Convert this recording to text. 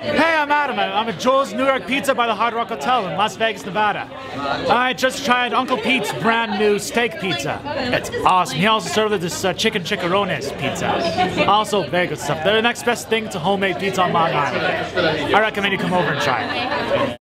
Hey, I'm Adam. I'm at Joe's New York Pizza by the Hard Rock Hotel in Las Vegas, Nevada. I just tried Uncle Pete's brand new steak pizza. It's awesome. He also served this uh, chicken chicharrones pizza. Also, very good stuff. They're The next best thing to homemade pizza on Long Island. I recommend you come over and try it.